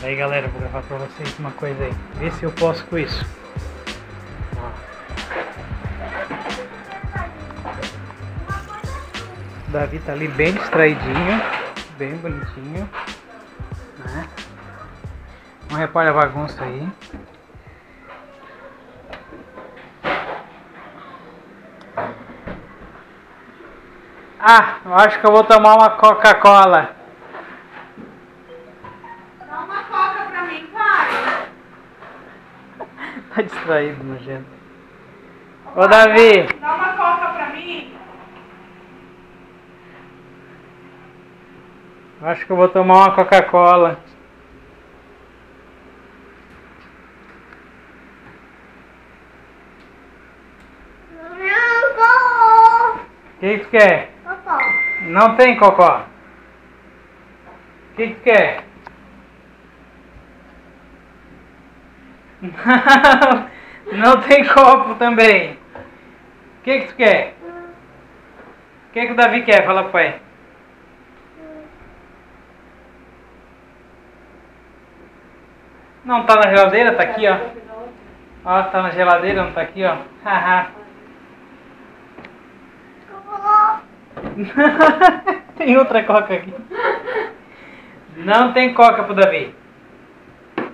Daí galera, vou gravar pra vocês uma coisa aí. Vê se eu posso com isso. O Davi tá ali bem distraidinho, bem bonitinho. Né? Não repare a bagunça aí. Ah, eu acho que eu vou tomar uma Coca-Cola. Tá distraído, nojento. Ô Davi, Dá uma coca pra mim. acho que eu vou tomar uma Coca-Cola. O que que tu quer? Não tem cocó. O que que tu quer? Não, tem copo também. O que que tu quer? O que que o Davi quer? Fala pro pai. Não tá na geladeira, tá aqui, ó. Ó, tá na geladeira, não tá aqui, ó. Haha. tem outra coca aqui. Não tem coca pro Davi.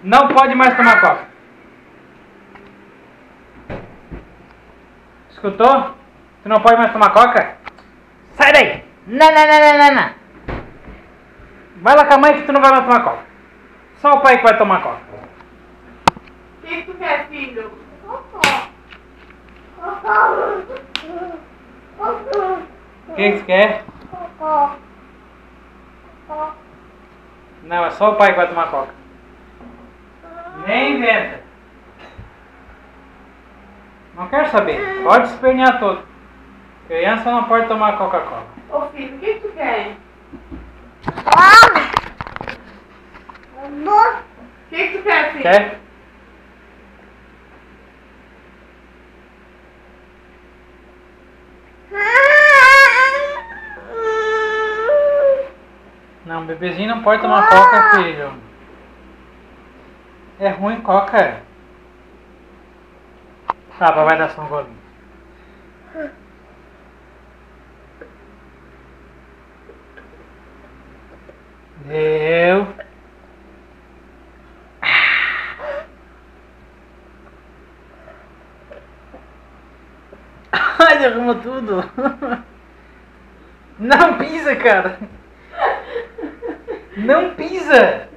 Não pode mais tomar coca. Escutou? Tu não pode mais tomar coca? Sai daí! Não, não, não, não, não, não. Vai lá com a mãe que tu não vai mais tomar coca. Só o pai que vai tomar coca. O que, que tu quer, filho? O que, que tu quer? Não, é só o pai que vai tomar coca. Nem inventa. Não quero saber. Pode espernear todo. Criança não pode tomar Coca-Cola. Ô filho, o que, tu quer? O que, que tu quer, filho? Quer? Não, bebezinho não pode tomar Coca, filho. É ruim Coca. Tá, vai dar só um golinho. Deu. Ai, derrumou tudo. Não pisa, cara. Não pisa.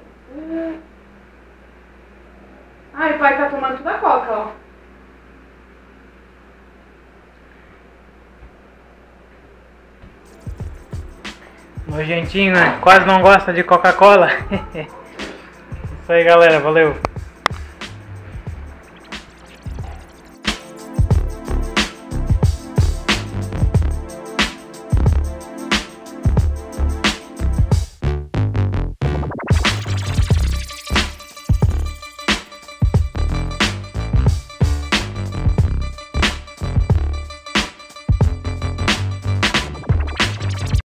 Ai, pai tá tomando tudo a coca, ó. Nojentinho, né? Quase não gosta de Coca-Cola. Isso aí, galera. Valeu.